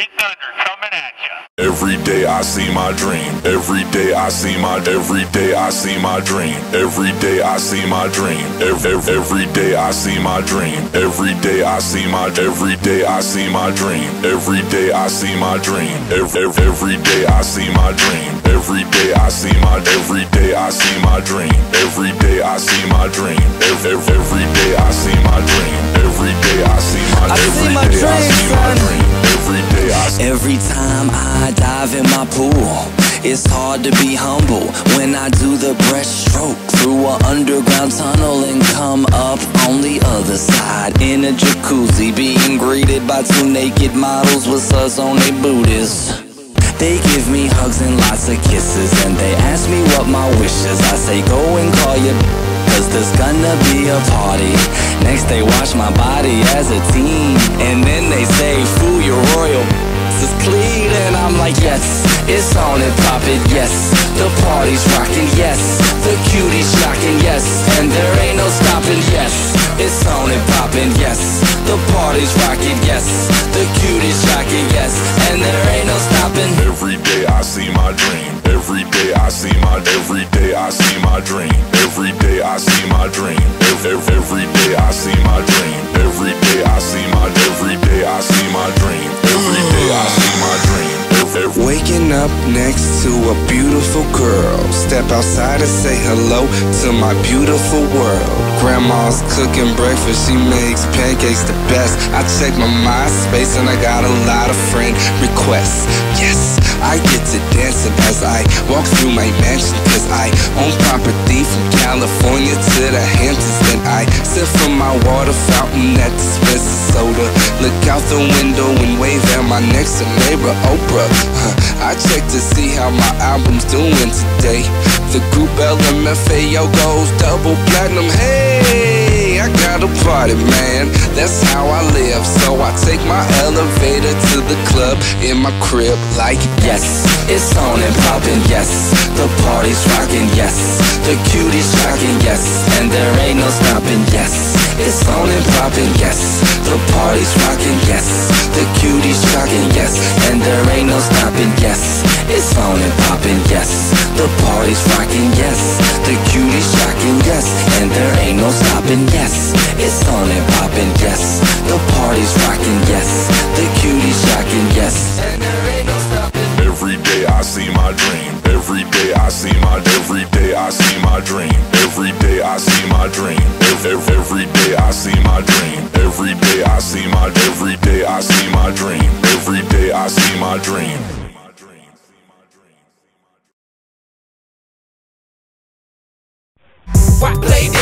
Straight thunder coming at ya. Every day I see my dream. Every day I see my every day I see my dream. Every day I see my dream. Every, every day I see my dream. Every day I see my every day I see my dream. Every day I see my dream. Every, every day I see my dream. Every day I see my every day I see my dream. Every day I see my dream. Every, every day Every time I dive in my pool, it's hard to be humble when I do the breaststroke through an underground tunnel and come up on the other side in a jacuzzi, being greeted by two naked models with us on their booties. They give me hugs and lots of kisses, and they ask me what my wishes. I say, go and call your Cause there's gonna be a party. Next, they wash my body as a teen. And then is. And I'm like, Yes, it's on and poppin', yes. The party's rockin', yes. The cutie's shocking, yes. And there ain't no stopping, yes. It's on and poppin', yes. The party's rockin', yes. The cutie's shocking, yes. And there ain't no stopping. Every day I see my dream. Every day I see my every day I see my dream. Every day I see my dream. Every, every day I see my dream. Up next to a beautiful girl. Step outside and say hello to my beautiful world. Grandma's cooking breakfast, she makes pancakes the best. I check my MySpace and I got a lot of friend requests. Yes, I get to dancing as I walk through my mansion. Cause I own property from California to the Hamptons. I sip from my water fountain that dispenses soda. Look out the window and wave at my next neighbor, Oprah. Huh, I check to see how my album's doing today. The group LMFAO goes double platinum. Hey, I got a party, man. That's how I live. So I take my elevator to the club in my crib, like Yes, it's on and poppin', yes. The party's rockin', yes. The cutie's shocking, yes. And there ain't no stopping, yes. It's on and poppin', yes. The party's rockin', yes. The cutie's shocking, yes. And there ain't no stopping, ain't no stopping, yes. It's on and poppin', yes. The party's rockin', yes. The cutie's shocking, yes. And there ain't no stopping. Every day I see my dream. Every day I see my every day I see my dream. Every day I see my dream. Every, every day I see my dream. Every day I see my every day I see my dream. Every day I see my dream. Why play